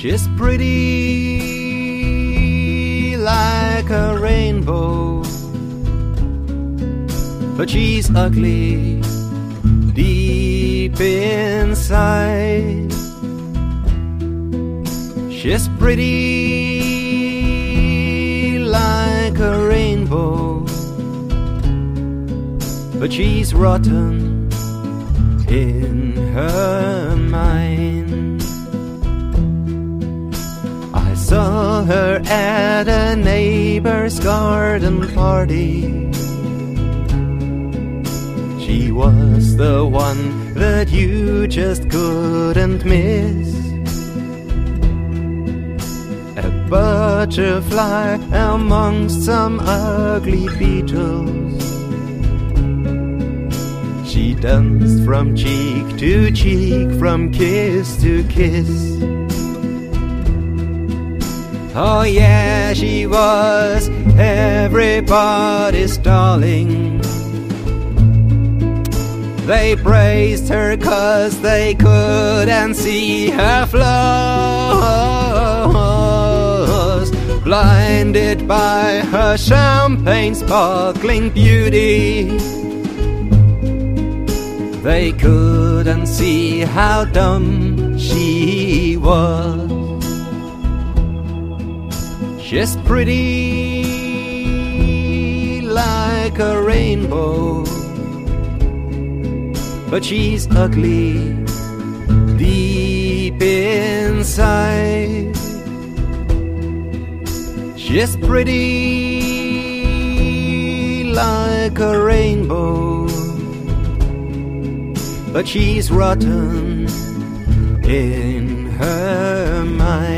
She's pretty like a rainbow, but she's ugly deep inside. She's pretty like a rainbow, but she's rotten in her mind. Her at a neighbor's garden party. She was the one that you just couldn't miss. A butterfly amongst some ugly beetles. She danced from cheek to cheek, from kiss to kiss. Oh, yeah, she was everybody's darling. They praised her cause they couldn't see her flaws. Blinded by her champagne sparkling beauty. They couldn't see how dumb she was. She's pretty like a rainbow, but she's ugly deep inside. She's pretty like a rainbow, but she's rotten in her mind.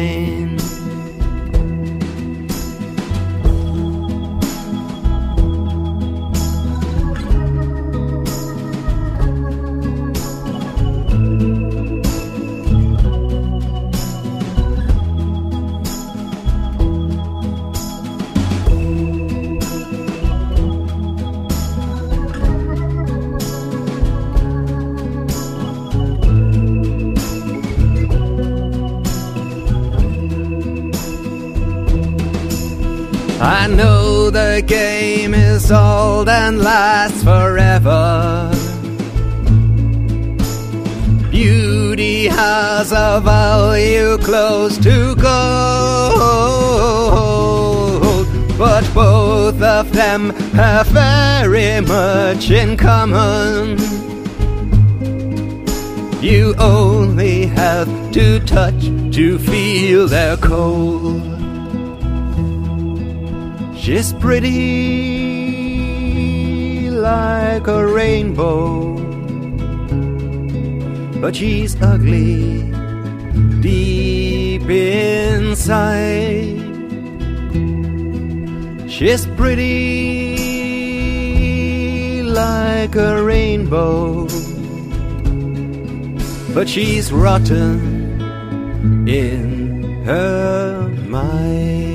I know the game is old and lasts forever. Beauty has a value close to gold, but both of them have very much in common. You only have to touch to feel their cold. She's pretty like a rainbow, but she's ugly deep inside. She's pretty like a rainbow, but she's rotten in her mind.